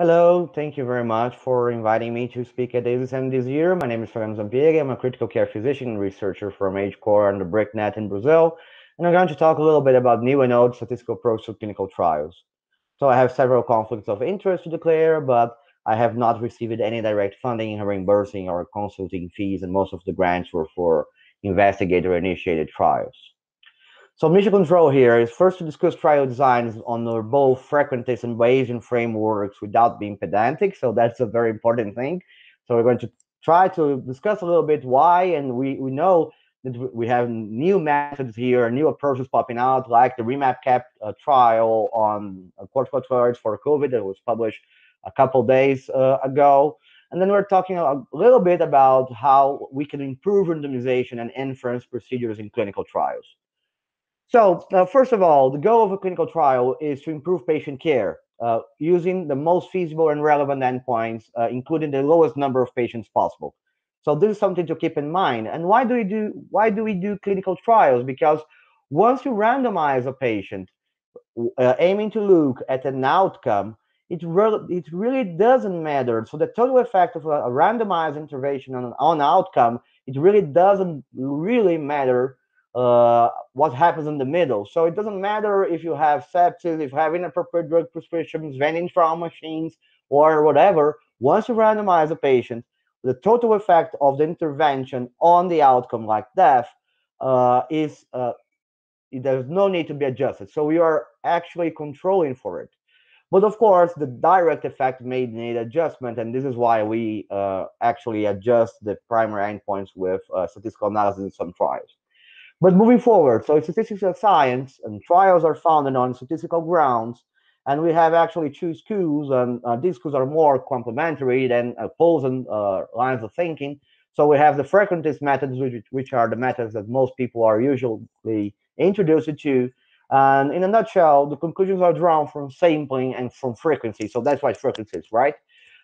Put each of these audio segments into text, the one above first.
Hello, thank you very much for inviting me to speak at ISICEM this year. My name is Fernando Zampieri. I'm a critical care physician and researcher from HCor and the BRICNet in Brazil. And I'm going to talk a little bit about new and old statistical approach to clinical trials. So I have several conflicts of interest to declare, but I have not received any direct funding, reimbursing, or consulting fees, and most of the grants were for investigator-initiated trials. So mission control here is first to discuss trial designs on both frequentist and Bayesian frameworks without being pedantic. So that's a very important thing. So we're going to try to discuss a little bit why, and we, we know that we have new methods here, new approaches popping out, like the REMAP-CAP uh, trial on uh, corticosteroids for COVID that was published a couple days uh, ago. And then we're talking a little bit about how we can improve randomization and inference procedures in clinical trials. So, uh, first of all, the goal of a clinical trial is to improve patient care uh, using the most feasible and relevant endpoints, uh, including the lowest number of patients possible. So this is something to keep in mind. And why do we do why do we do clinical trials? Because once you randomize a patient, uh, aiming to look at an outcome, it really it really doesn't matter. So the total effect of a, a randomized intervention on on outcome, it really doesn't really matter uh, what happens in the middle. So it doesn't matter if you have sepsis, if you have inappropriate drug prescriptions, vending trauma machines, or whatever. Once you randomize a patient, the total effect of the intervention on the outcome, like death, uh, is uh, there's no need to be adjusted. So we are actually controlling for it. But of course, the direct effect may need adjustment, and this is why we uh, actually adjust the primary endpoints with uh, statistical analysis in some trials. But moving forward, so statistical science and trials are founded on statistical grounds, and we have actually two schools, and uh, these schools are more complementary than opposing uh, lines of thinking. So we have the frequentist methods, which, which are the methods that most people are usually introduced to. And in a nutshell, the conclusions are drawn from sampling and from frequency. So that's why frequency is, right?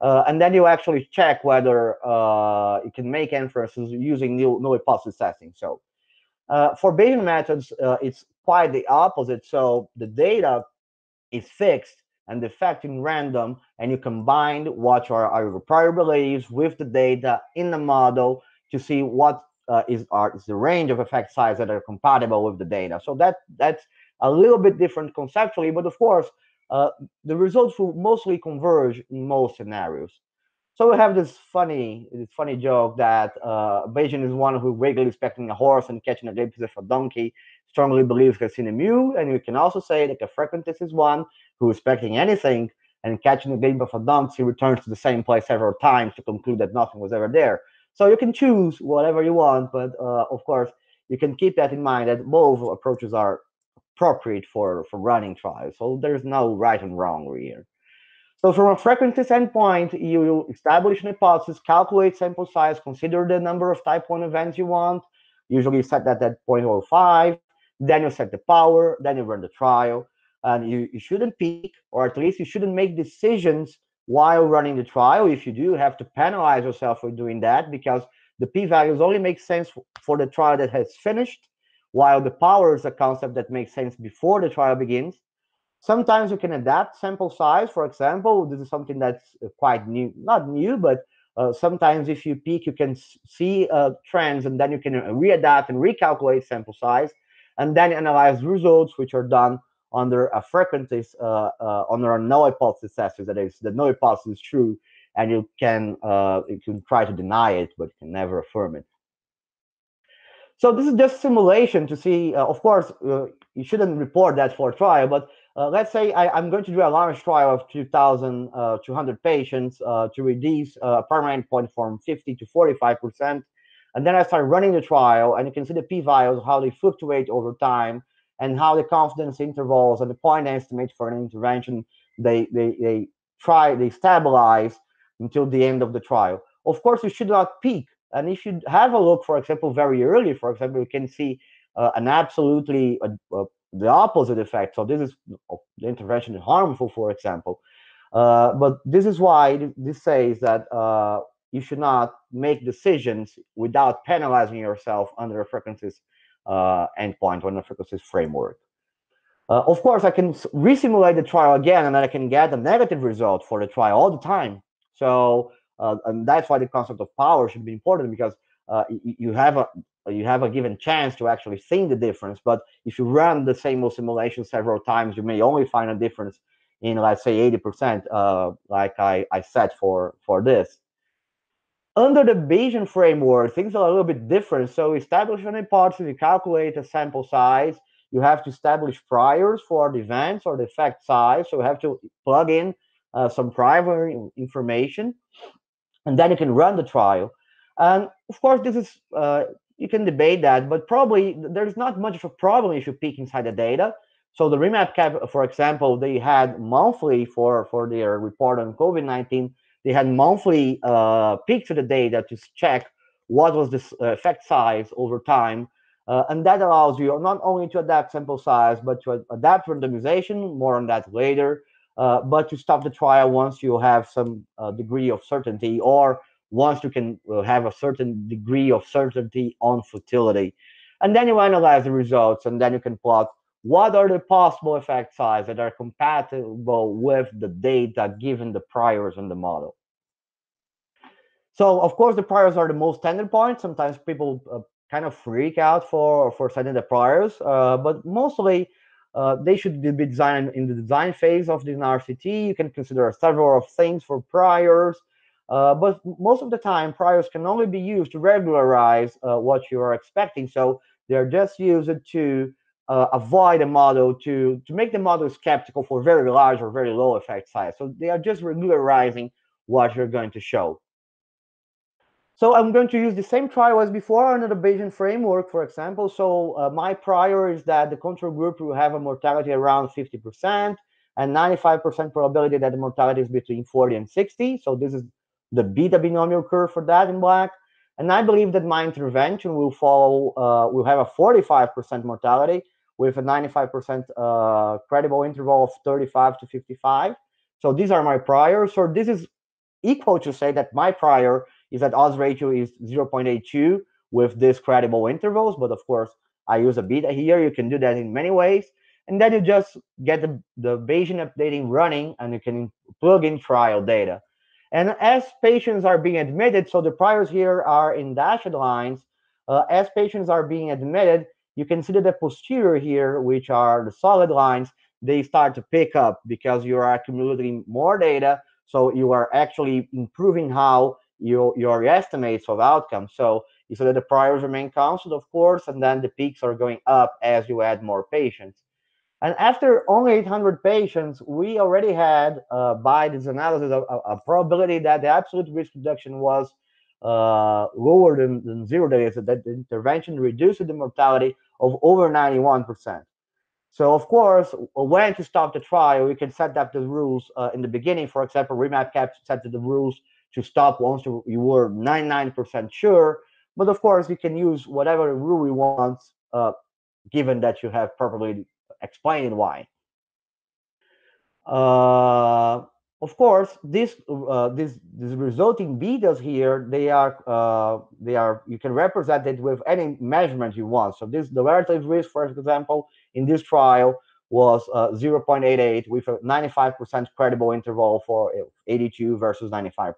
Uh, and then you actually check whether uh, you can make inferences using new, new hypothesis testing. So uh, for Bayesian methods, uh, it's quite the opposite. So the data is fixed and the effect in random, and you combine what are, your prior beliefs with the data in the model to see what uh, is, are, is the range of effect size that are compatible with the data. So that that's a little bit different conceptually, but of course, uh, the results will mostly converge in most scenarios. So we have this funny, this funny joke that uh, Bayesian is one who regularly expecting a horse and catching a glimpse of a donkey, strongly believes he's seen a mule, and we can also say that a frequentist is one who expecting anything and catching a glimpse of a donkey returns to the same place several times to conclude that nothing was ever there. So you can choose whatever you want, but uh, of course you can keep that in mind that both approaches are appropriate for for running trials. So there's no right and wrong here. So from a frequentist standpoint, you establish an hypothesis, calculate sample size, consider the number of type 1 events you want, usually set that at 0.05, then you set the power, then you run the trial, and you, you shouldn't peek, or at least you shouldn't make decisions while running the trial. If you do, you have to penalize yourself for doing that because the p-values only make sense for the trial that has finished, while the power is a concept that makes sense before the trial begins. Sometimes you can adapt sample size. For example, this is something that's uh, quite new, not new, but uh, sometimes if you peek, you can see uh, trends and then you can uh, readapt and recalculate sample size and then analyze results, which are done under a frequentist, uh, uh, under a null hypothesis test. That is, the null hypothesis is true, and you can you can try to deny it, but you can never affirm it. So this is just simulation to see. of course, you shouldn't report that for a trial, but uh, let's say I, am going to do a large trial of 2,200 uh, patients uh, to reduce uh, primary endpoint from 50 to 45%. And then I start running the trial, and you can see the p-values, how they fluctuate over time, and how the confidence intervals and the point estimate for an intervention, they, they, they try, they stabilize until the end of the trial. Of course, you should not peek. And if you have a look, for example, very early, for example, you can see uh, an absolutely uh, the opposite effect. So this is the intervention is harmful, for example. Uh, but this is why this says that uh, you should not make decisions without penalizing yourself under a frequentist uh, endpoint or a frequentist framework. Uh, of course, I can resimulate the trial again, and then I can get a negative result for the trial all the time. So, uh, and that's why the concept of power should be important because uh, you have a you have a given chance to actually see the difference. But if you run the same simulation several times, you may only find a difference in, let's say, 80%, uh, like I, I set for for this. Under the Bayesian framework, things are a little bit different. So, establish an hypothesis, you calculate a sample size, you have to establish priors for the events or the effect size. So you have to plug in uh, some prior information, and then you can run the trial. And of course, this is uh, you can debate that, but probably there's not much of a problem if you peek inside the data. So the REMAP-CAP, for example, they had monthly for for their report on COVID nineteen. They had monthly uh, peeks to the data to check what was the uh, effect size over time uh, and that allows you not only to adapt sample size, but to adapt randomization, more on that later, uh, but to stop the trial once you have some uh, degree of certainty or once you can uh, have a certain degree of certainty on futility. And then you analyze the results and then you can plot what are the possible effect size that are compatible with the data given the priors in the model. So of course the priors are the most tender point. Sometimes people uh, kind of freak out for for setting the priors, uh, but mostly uh, they should be designed in the design phase of the RCT. You can consider several of things for priors, uh, but most of the time priors can only be used to regularize uh, what you are expecting. So they're just used to uh, avoid a model to to make the model skeptical for very large or very low effect size. So they are just regularizing what you're going to show. So I'm going to use the same trial as before under the Bayesian framework, for example. So uh, my prior is that the control group will have a mortality around 50% and 95% probability that the mortality is between 40 and 60. So this is the beta binomial curve for that in black. And I believe that my intervention will follow, uh, will have a 45% mortality with a 95% uh, credible interval of 35 to 55. So these are my priors. So this is equal to say that my prior is that odds ratio is 0.82 with these credible intervals. But of course, I use a beta here. You can do that in many ways. And then you just get the, the Bayesian updating running and you can plug in trial data. And as patients are being admitted, so the priors here are in dashed lines. Uh, as patients are being admitted, you can see that the posterior here, which are the solid lines, they start to pick up because you are accumulating more data. So you are actually improving how your your estimates of outcomes. So you saw that the priors remain constant, of course, and then the peaks are going up as you add more patients. And after only 800 patients, we already had, uh, by this analysis, a, a, probability that the absolute risk reduction was uh, lower than, than zero days, that the intervention reduced the mortality of over 91%. So, of course, when to stop the trial, we can set up the rules uh, in the beginning. For example, REMAP-CAP set the rules to stop once you, were 99% sure. But of course, you can use whatever rule you want, uh, given that you have properly explained why. Uh, of course, this uh, this resulting betas here, they are uh, they are you can represent it with any measurement you want. So this the relative risk, for example, in this trial was uh, 0.88 with a 95% credible interval for 82 versus 95%.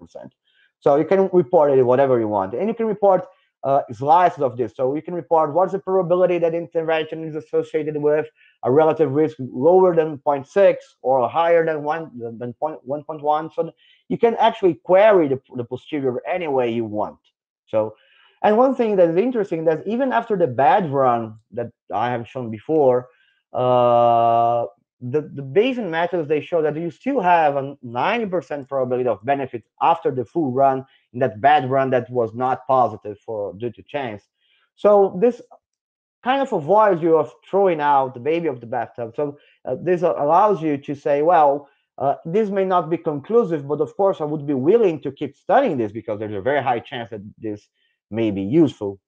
So you can report it whatever you want. And you can report uh, slices of this. So you can report what's the probability that intervention is associated with a relative risk lower than 0.6 or higher than 1 than 1.1. So you can actually query the, the posterior any way you want. So, and one thing that is interesting that even after the bad run that I have shown before, uh, the, the Bayesian methods, they show that you still have a 90% probability of benefit after the full run in that bad run that was not positive for due to chance. So this kind of avoids you of throwing out the baby of the bathtub. So uh, this allows you to say, well, uh, this may not be conclusive, but of course I would be willing to keep studying this because there's a very high chance that this may be useful.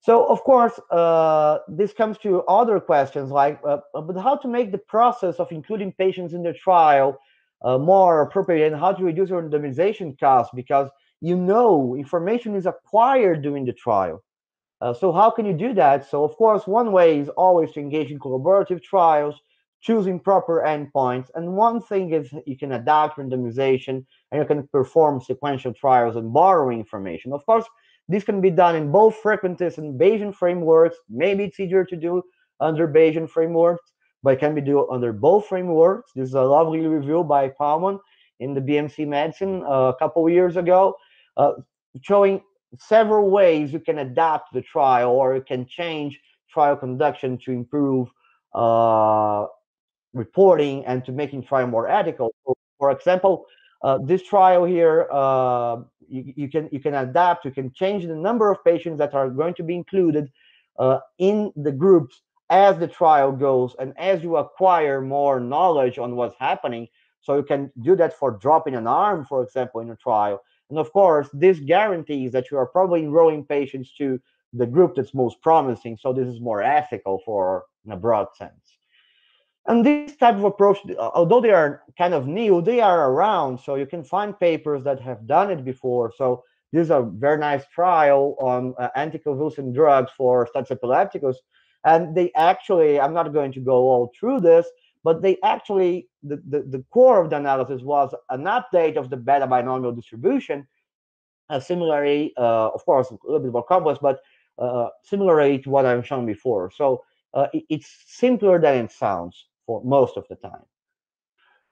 So of course, uh, this comes to other questions like, uh, uh, but how to make the process of including patients in the trial uh, more appropriate and how to reduce randomization costs because you know information is acquired during the trial. Uh, so how can you do that? So of course, one way is always to engage in collaborative trials, choosing proper endpoints. And one thing is you can adapt randomization and you can perform sequential trials and borrowing information. Of course, this can be done in both frequentist and Bayesian frameworks. Maybe it's easier to do under Bayesian frameworks, but it can be done under both frameworks. This is a lovely review by Pallmann in the BMC Medicine uh, a couple years ago, uh, showing several ways you can adapt the trial or you can change trial conduction to improve uh, reporting and to making trial more ethical. For example, uh, this trial here, uh, you, you, can you can adapt, you can change the number of patients that are going to be included uh, in the groups as the trial goes and as you acquire more knowledge on what's happening. So you can do that for dropping an arm, for example, in a trial. And of course, this guarantees that you are probably enrolling patients to the group that's most promising. So this is more ethical for in a broad sense. And this type of approach, although they are kind of new, they are around. So you can find papers that have done it before. So this is a very nice trial on uh, anticonvulsant drugs for status epilepticus. And they actually, I'm not going to go all through this, but they actually, the, the, the core of the analysis was an update of the beta binomial distribution. Uh, similarly, uh, of course, a little bit more complex, but uh, similarly to what I've shown before. So uh, it, it's simpler than it sounds for most of the time.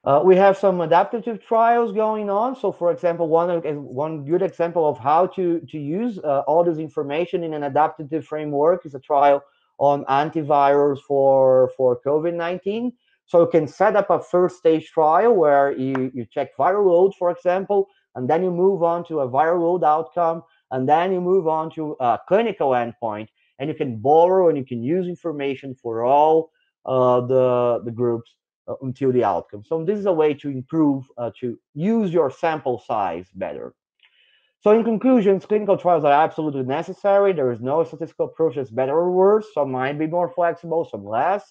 Uh, we have some adaptive trials going on. So, for example, one one good example of how to to use uh, all this information in an adaptive framework is a trial on antivirals for for COVID nineteen. So you can set up a first stage trial where you you check viral load, for example, and then you move on to a viral load outcome, and then you move on to a clinical endpoint, and you can borrow and you can use information for all uh, the, the groups uh, until the outcome. So this is a way to improve, uh, to use your sample size better. So in conclusions, clinical trials are absolutely necessary. There is no statistical approach that's better or worse. Some might be more flexible, some less.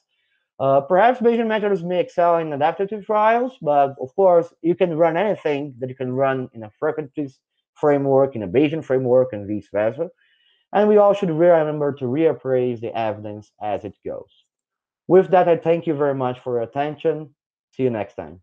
Uh, perhaps Bayesian methods may excel in adaptive trials, but of course, you can run anything that you can run in a frequentist framework, in a Bayesian framework, and vice versa. And we all should remember to reappraise the evidence as it goes. With that, I thank you very much for your attention. See you next time.